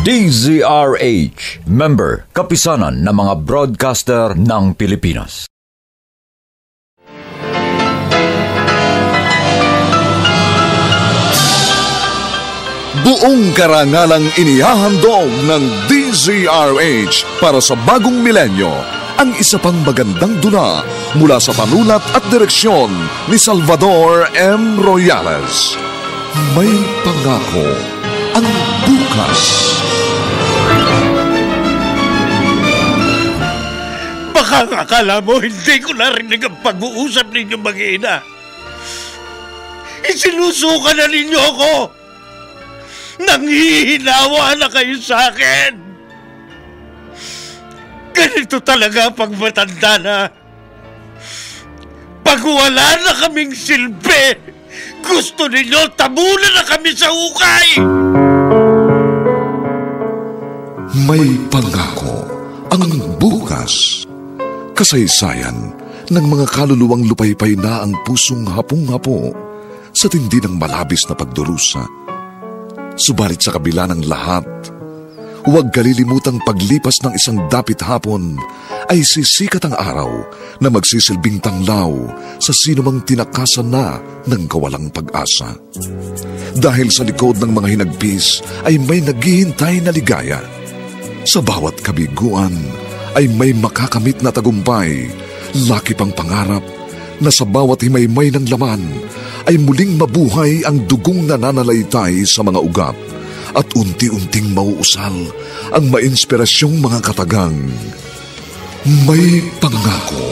DZRH, member, kapisanan ng mga broadcaster ng Pilipinas. Buong karangalang inihahandog ng DZRH para sa bagong milenyo ang isa pang magandang dula mula sa panulat at direksyon ni Salvador M. Royales. May pangako ang bukas. Baka akala mo hindi ko narinig ang pag-uusap ninyo mag-ina. Isinusuka na ninyo ako. Nanghihinawa na kayo sa akin. Ganito talaga pag matanda na. Pag wala na kaming silbi, gusto ninyo tabunan na kami sa hukay. May pangako ang bukas. Kasaysayan ng mga kaluluwang lupaypay na ang pusong hapong-hapo sa tindi ng malabis na pagdurusa. Subalit sa kabila ng lahat, huwag kalilimutang paglipas ng isang dapit hapon ay sisikat ang araw na magsisilbing tanglaw sa sinumang tinakasan na ng kawalang pag-asa. Dahil sa likod ng mga hinagpis ay may naghihintay na ligaya. Sa bawat kabiguan ay may makakamit na tagumpay, laki pang pangarap na sa bawat himaymay ng laman ay muling mabuhay ang dugong nananalaytay sa mga ugat at unti-unting mauusal ang mainspirasyong mga katagang. May pangako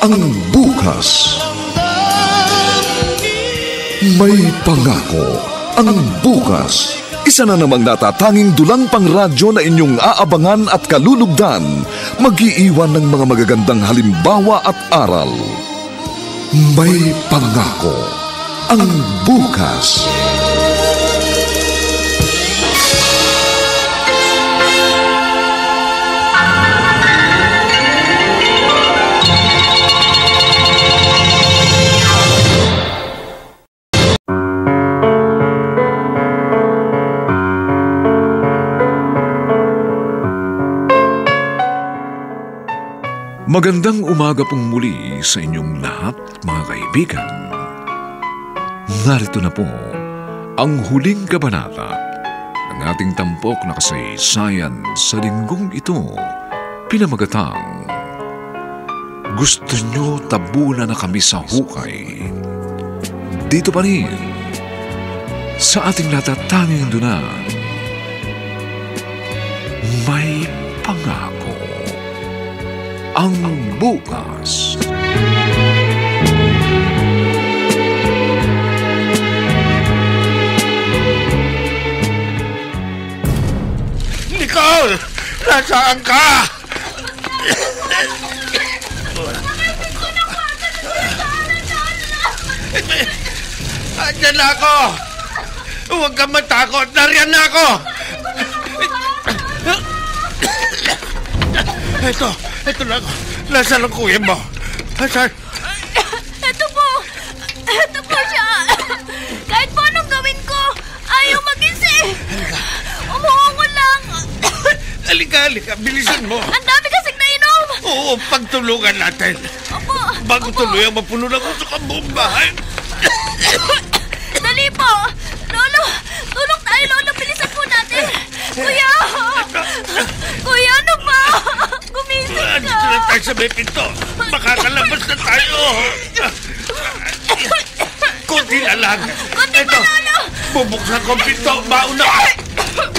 ang bukas. May pangako ang bukas. Isa na namang natatanging dulang pangradyo na inyong aabangan at kalulugdan, mag-iiwan ng mga magagandang halimbawa at aral. May pangako ang bukas. Magandang umaga pong muli sa inyong lahat, mga kaibigan. Narito na po ang huling kabanata ng ating tampok na kasaysayan sa linggong ito, pinamagatang Gusto nyo tabunan na kami sa hukay. Dito pa rin, sa ating natatanging dunan, ang bukas. Nicole! Nasaan ka? Andiyan na ako! Huwag kang matakot! Nariyan na ako! Ito, ito na ako. Nasaan ang kuya mo? Nasaan? Ito po! Ito po siya! Kahit po anong gawin ko, ayaw magising! Umuungo lang! Halika, halika. Bilisan mo. Ang dami kasing nainom! Oo, pagtulungan natin. Opo! Bago tuloy ang mapuno ng gusto kang buong bahay. Dali po! Lolo! Tulong tayo, Lolo! Bilisan po natin! Kuya, Andito na tayo sa may pinto. Makakalabas na tayo. Kunti na lang. Kunti pa, Ito, Lolo! bubuksan ko ang pinto. Mauna ka.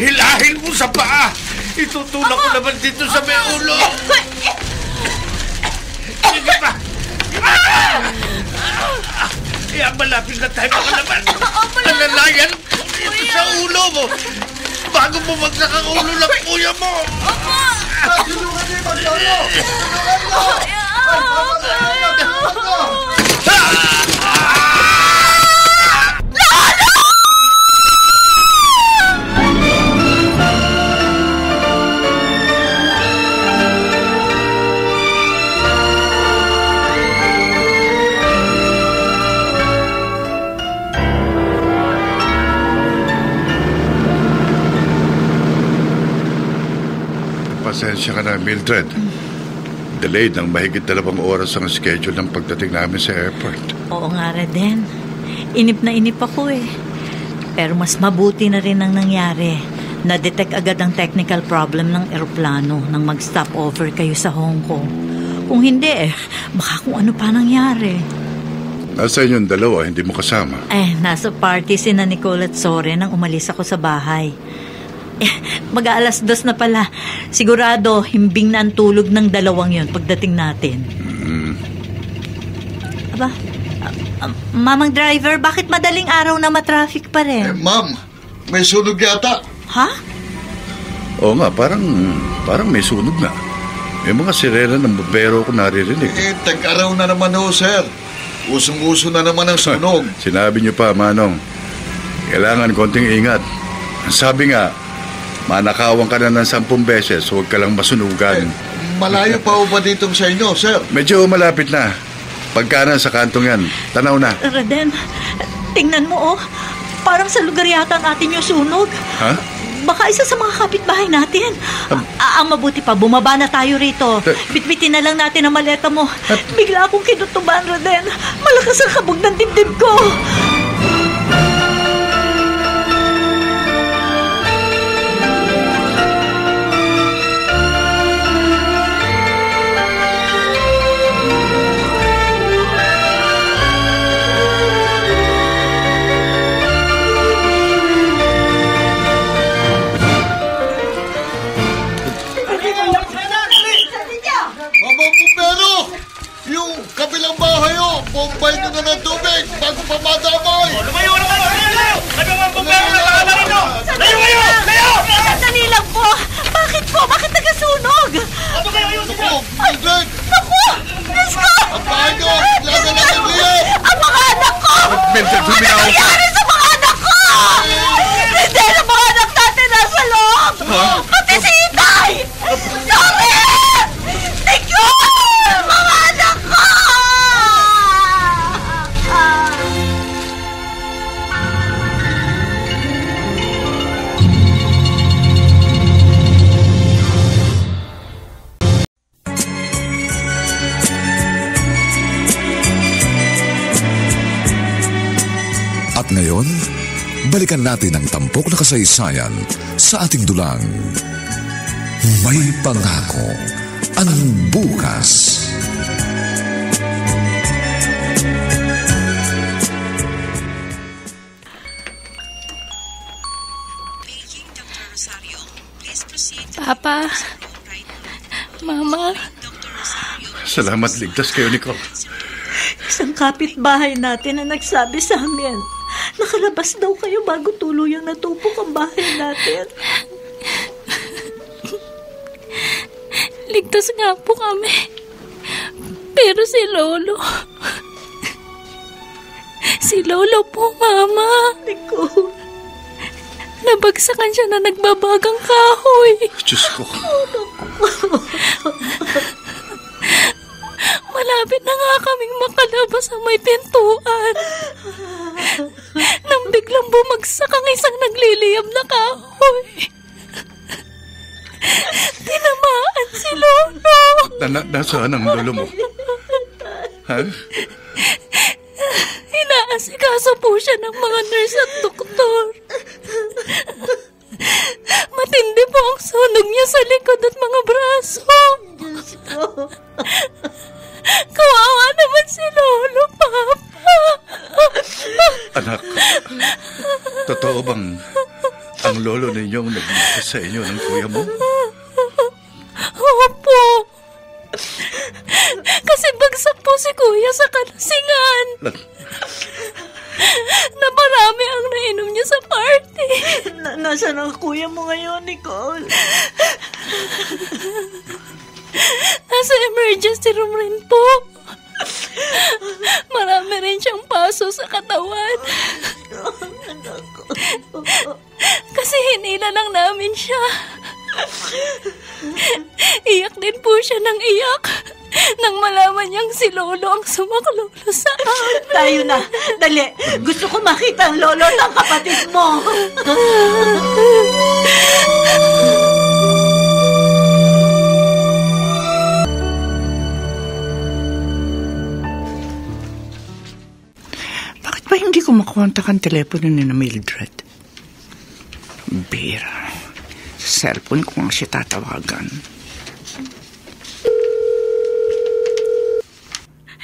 Hilahin mo sa paa. Itutulak ko naman dito sa may ulo. Sige pa. Kaya malapit na tayo Lolo. Alalayan ko dito sa ulo mo bago bumagsak ang ulo ng kuya mo! Opo! Tulungan niyo yung magdolo! Tulungan niyo! Ay, mama, tulungan niyo! Tulungan niyo! Pasensya ka na, Mildred. Delayed ng mahigit dalawang oras ang schedule ng pagdating namin sa airport. Oo nga, Reden. Inip na inip ako eh. Pero mas mabuti na rin ang nangyari. Na-detect agad ang technical problem ng eroplano nang mag-stop over kayo sa Hong Kong. Kung hindi eh, baka kung ano pa nangyari. Nasa inyong dalawa, hindi mo kasama. Eh, nasa party si na Nicole at Soren nang umalis ako sa bahay. Eh, mag-aalas dos na pala. Sigurado, himbing na ang tulog ng dalawang yon pagdating natin. Aba, ah, ah, mamang driver, bakit madaling araw na matraffic pa Eh, rin? ma'am, may sunog yata. Ha? Oo nga, parang, parang may sunog na. May mga sirena ng bumbero ko naririnig. Eh, tag-araw na naman ho, sir. Usong-uso na naman ang sunog. Sinabi niyo pa, Manong, kailangan konting ingat. Sabi nga, manakawan ka na ng sampung beses, huwag ka lang masunugan. Malayo pa ho ba dito sa inyo, sir? Medyo malapit na. Pagkanan sa kantong yan, tanaw na. Reden, tingnan mo oh. Parang sa lugar yata natin yung sunog. Ha? Baka isa sa mga kapitbahay natin. A- ang mabuti pa, bumaba na tayo rito. Eh. Bitbitin na lang natin ang maleta mo. Bigla akong kinutuban, Roden. Malakas ang kabog ng dibdib ko. Kabilang bahay ho, bombay nyo na ng tubig bago pa madamay. Lumayo na kayo! Lumayo! Ano mga bumbero na nakatarin nyo? Layo kayo! Layo! Sandali lang po. Bakit po? Bakit nagasunog? Ano kayo ayusin? Oh, Mildred! Naku! Diyos ko! Ang bahay nyo! Laga na ng liyan! Ang mga anak ko! Ano nangyari sa mga anak ko? Hindi na mga anak natin nasa loob! Pati si ngayon, balikan natin ang tampok na kasaysayan sa ating dulang. May pangako ang bukas. Papa, Mama, Salamat, ligtas kayo, Nicole. Isang kapitbahay natin na nagsabi sa amin. Nakalabas daw kayo bago tuluyang natupok ang bahay natin. ligtas nga po kami. Pero si Lolo... Si Lolo po, Mama. Nicole, Nabagsakan siya na nagbabagang kahoy. Diyos ko. Malapit na nga kaming makalabas sa may pintuan. Nang biglang bumagsak ang isang nagliliyab na kahoy. Tinamaan si Lolo. Na, na, nasaan ang lolo mo? Ha? Inaasikaso po siya ng mga nurse at doktor. Matindi po ang sunog niya sa likod at mga braso. Kawawa bang ang lolo ninyong nagligtas sa inyo ng kuya mo? Opo. Kasi bagsak po si Kuya sa kalasingan. Lan- Naparami ang nainom niya sa party. na nasaan ang kuya mo ngayon, Nicole? Nasa emergency room rin po. Marami rin siyang paso sa katawan. Kasi hinila lang namin siya. Iyak din po siya ng iyak nang malaman niyang si Lolo ang sumaklolo sa amin. Tayo na. Dali. Gusto ko makita ang lolo ng kapatid mo. makontak ang telepono ni na Mildred. Bira. Sa cellphone ko nga siya tatawagan.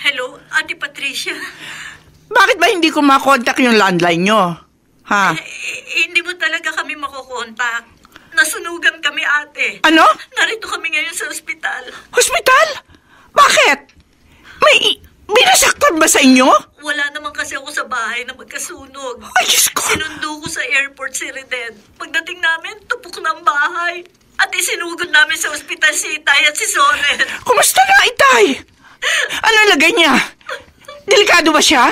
Hello, Ate Patricia. Bakit ba hindi ko makontak yung landline nyo? Ha? Eh, hindi mo talaga kami makukontak. Nasunugan kami, ate. Ano? Narito kami ngayon sa ospital. Hospital? Bakit? May binasaktan ba sa inyo? Wala naman kasi ako sa bahay na magkasunog. Ay, Diyos ko. Sinundo ko sa airport si Reden. Pagdating namin, tupok ng bahay. At isinugod namin sa ospital si Itay at si Soren. Kumusta na, Itay? Ano lagay niya? Delikado ba siya?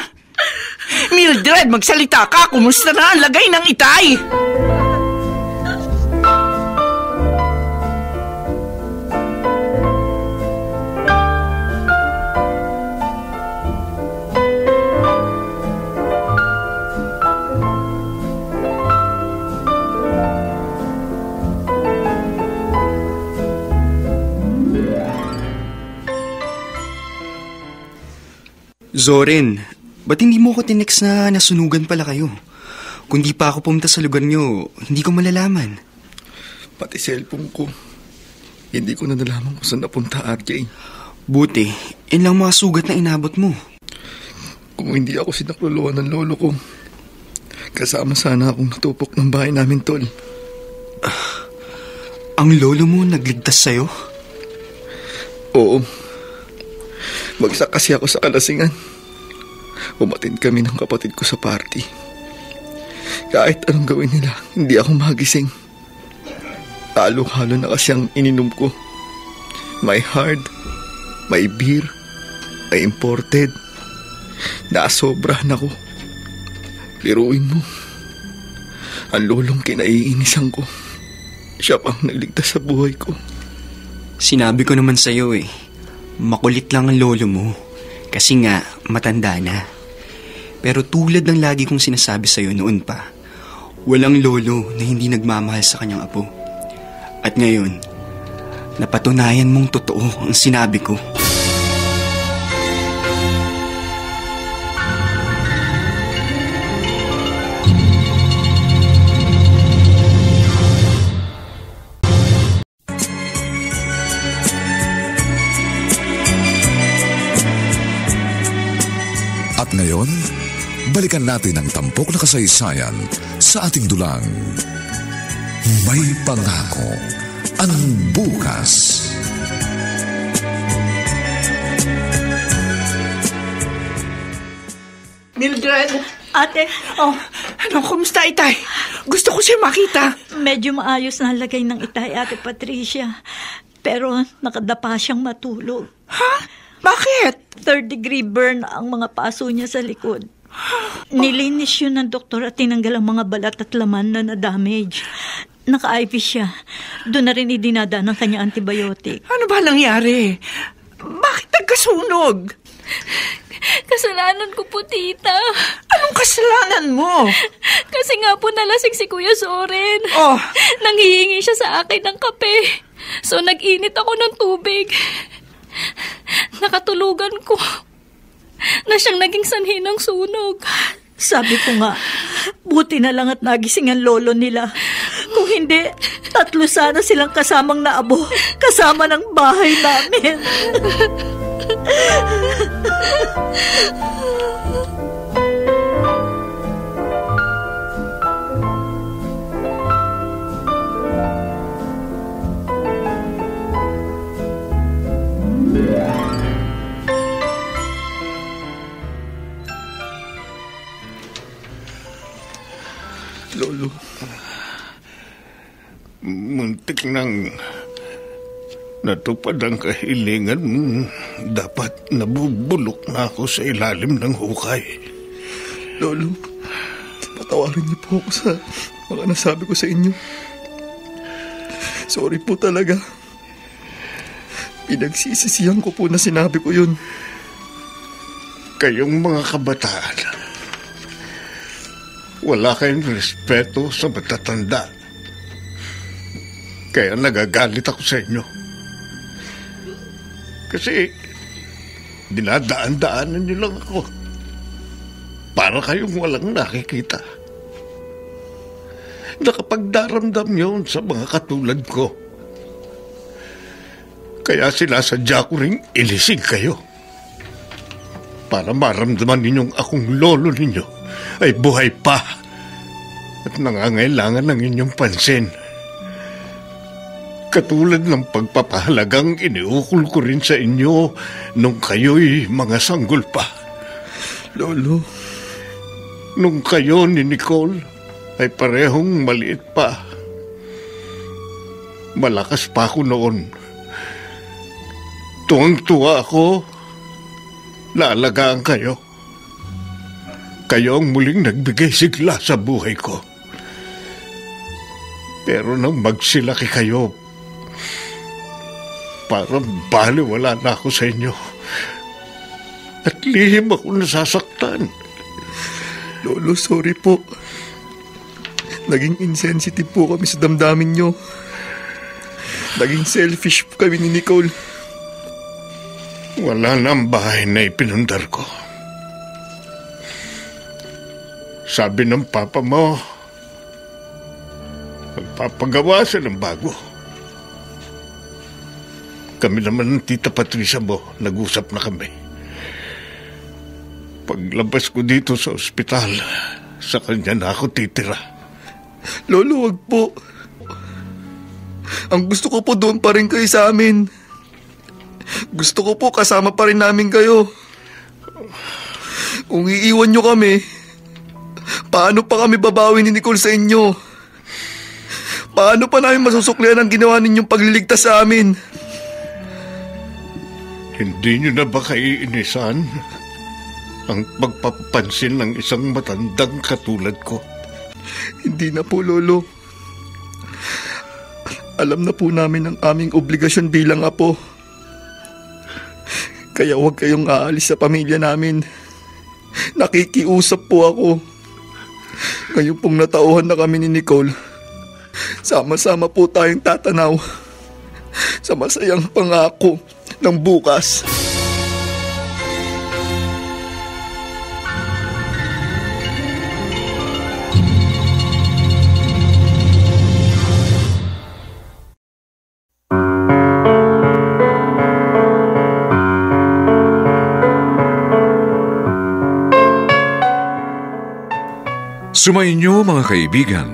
Mildred, magsalita ka. Kumusta na ang lagay ng Itay? Zorin, ba't hindi mo ko tinex na nasunugan pala kayo? Kung di pa ako pumunta sa lugar nyo, hindi ko malalaman. Pati cellphone ko. Hindi ko na nalaman kung saan napunta, RJ. Buti, yun lang mga sugat na inabot mo. Kung hindi ako sinakluluan ng lolo ko, kasama sana akong natupok ng bahay namin, tol. Ang lolo mo nagligtas sa'yo? Oo. Bagsak kasi ako sa kalasingan. Umatid kami ng kapatid ko sa party. Kahit anong gawin nila, hindi ako magising. Halo-halo na kasi ang ininom ko. May hard, may beer, may imported. Nasobrahan ako. Piruin mo. Ang lolong kinaiinisan ko. Siya pang nagligtas sa buhay ko. Sinabi ko naman sa'yo eh, makulit lang ang lolo mo. Kasi nga, matanda na. Pero tulad ng lagi kong sinasabi sa'yo noon pa, walang lolo na hindi nagmamahal sa kanyang apo. At ngayon, napatunayan mong totoo ang sinabi ko. Ngayon, balikan natin ang tampok na kasaysayan sa ating dulang. May pangako ang bukas. Mildred, Ate, oh, ano, kumusta, Itay? Gusto ko siya makita. medyo maayos na ang lagay ng Itay, Ate Patricia. Pero nakadapa siyang matulog. Bakit? Third degree burn ang mga paso niya sa likod. Nilinis yun ng doktor at tinanggal ang mga balat at laman na na-damage. Naka-IV siya. Doon na rin idinada ng kanya antibiotic. Ano ba nangyari? Bakit nagkasunog? Kasalanan ko po, tita. Anong kasalanan mo? Kasi nga po nalasing si Kuya Soren. Oh. Nanghihingi siya sa akin ng kape. So nag-init ako ng tubig. Nakatulugan ko na siyang naging sanhi ng sunog. Sabi ko nga, buti na lang at nagising ang lolo nila. Kung hindi, tatlo sana silang kasamang naabo. Kasama ng bahay namin. Lolo. Muntik nang natupad ang kahilingan mo. Dapat nabubulok na ako sa ilalim ng hukay. Lolo, patawarin niyo po ako sa mga nasabi ko sa inyo. Sorry po talaga. Pinagsisisihan ko po na sinabi ko yun. Kayong mga kabataan, wala kayong respeto sa matatanda. Kaya nagagalit ako sa inyo. Kasi dinadaan-daanan niyo lang ako. para kayong walang nakikita. Nakapagdaramdam yon sa mga katulad ko. Kaya sinasadya ko ring ilisig kayo. Para maramdaman ninyong akong lolo ninyo ay buhay pa at nangangailangan ng inyong pansin. Katulad ng pagpapahalagang iniukol ko rin sa inyo nung kayo'y mga sanggol pa. Lolo, Nung kayo ni Nicole ay parehong maliit pa. Malakas pa ako noon. Tuwang-tuwa ako. Naalagaan kayo. Kayo ang muling nagbigay sigla sa buhay ko. Pero nang magsilaki kayo, parang baliwala na ako sa inyo. At lihim ako nasasaktan. Lolo, sorry po. Naging insensitive po kami sa damdamin nyo. Naging selfish po kami ni Nicole. Wala na ang bahay na ipinundar ko. Sabi ng papa mo, magpapagawa siya ng bago. Kami naman ng tita Patricia mo, nag-usap na kami. Paglabas ko dito sa ospital, sa kanya na ako titira. Lolo, wag po. Ang gusto ko po doon pa rin kayo sa amin. Gusto ko po kasama pa rin namin kayo. Kung iiwan nyo kami, paano pa kami babawi ni Nicole sa inyo? Paano pa namin masusuklian ang ginawa ninyong pagliligtas sa amin? Hindi niyo na ba kaiinisan ang pagpapansin ng isang matandang katulad ko? Hindi na po, Lolo. Alam na po namin ang aming obligasyon bilang apo. Kaya huwag kayong aalis sa pamilya namin. Nakikiusap po ako. Ngayon pong natauhan na kami ni Nicole, sama-sama po tayong tatanaw sa masayang pangako ng bukas. Sumainyo mga kaibigan,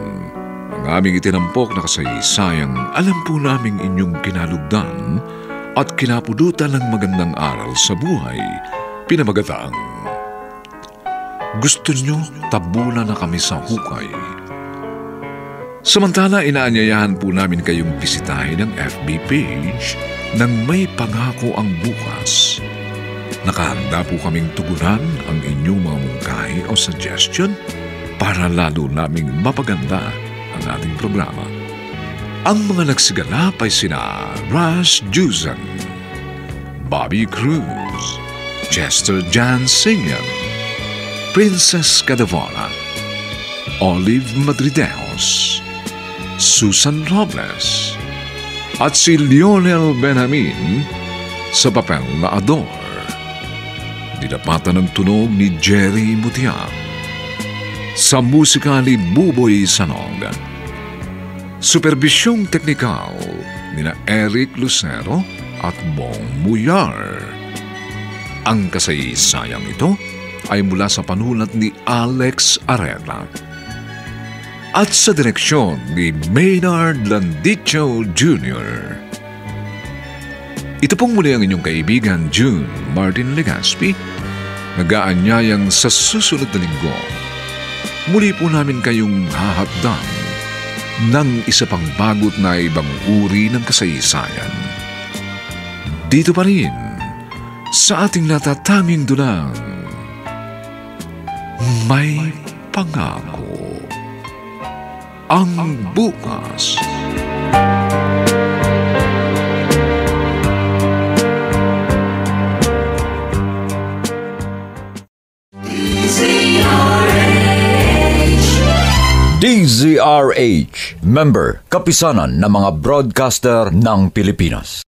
ang aming itinampok na kasaysayang alam po naming inyong kinalugdan at kinapudutan ng magandang aral sa buhay, pinamagataang. Gusto nyo tabunan na kami sa hukay. Samantala, inaanyayahan po namin kayong bisitahin ang FB page ng May Pangako ang Bukas. Nakahanda po kaming tugunan ang inyong mga mungkahi o suggestion para lalo naming mapaganda ang ating programa. Ang mga nagsiganap ay sina Russ Juzan, Bobby Cruz, Chester Jan Singan, Princess Cadavona, Olive Madridejos, Susan Robles, at si Lionel Benjamin sa papel na Ador. Dinapatan ng tunog ni Jerry Mutiang sa musika ni Buboy Sanog. Superbisyong teknikal ni na Eric Lucero at Bong Muyar. Ang kasaysayang ito ay mula sa panulat ni Alex Areta. At sa direksyon ni Maynard Landicho Jr. Ito pong muli ang inyong kaibigan June Martin Legaspi, nag-aanyayang sa susunod na linggo muli po namin kayong hahapdang ng isa pang bagot na ibang uri ng kasaysayan. Dito pa rin sa ating natatanging dulang may pangako ang bukas. DZRH, member, kapisanan ng mga broadcaster ng Pilipinas.